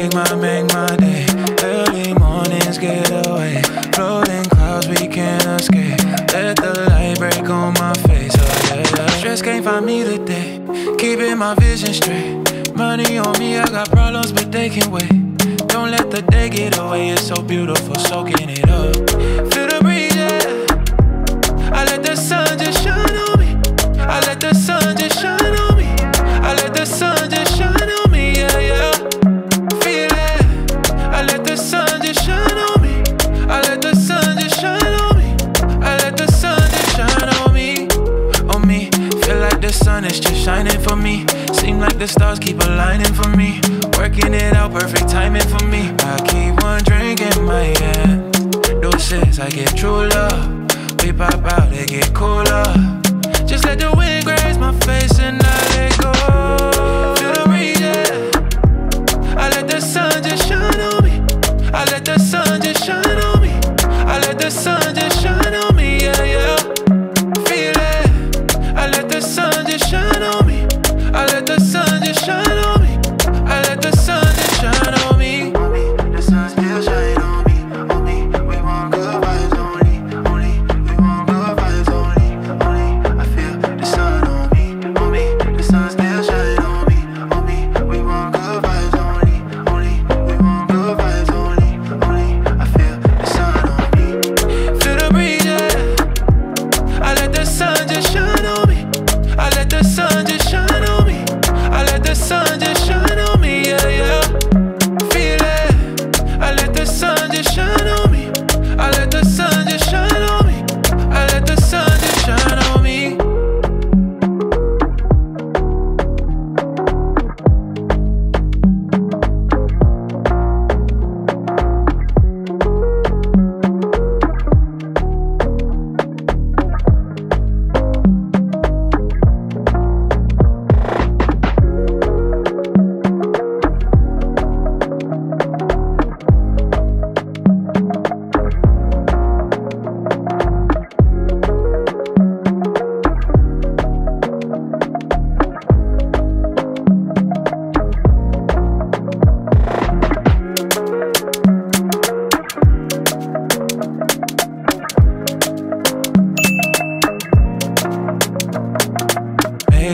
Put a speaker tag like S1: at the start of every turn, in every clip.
S1: Make my, make my day. Early mornings get away. Floating clouds we can't escape. Let the light break on my face. Oh yeah, yeah. Stress can't find me today. Keeping my vision straight. Money on me, I got problems, but they can wait. Don't let the day get away. It's so beautiful, soaking it up. Feel the breeze, yeah. I let the sun just is just shining for me. Seem like the stars keep aligning for me. Working it out, perfect timing for me. I keep one drink in my hand. Doses, I get true love. We pop out, it get cooler. Just let the wind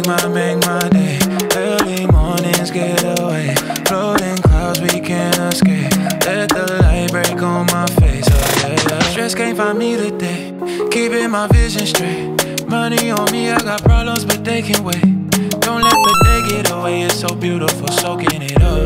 S1: Make my, make my day. Early mornings get away. Floating clouds we can't escape. Let the light break on my face. Oh yeah, yeah. Stress can't find me today. Keeping my vision straight. Money on me, I got problems, but they can wait. Don't let the day get away. It's so beautiful, soaking it up.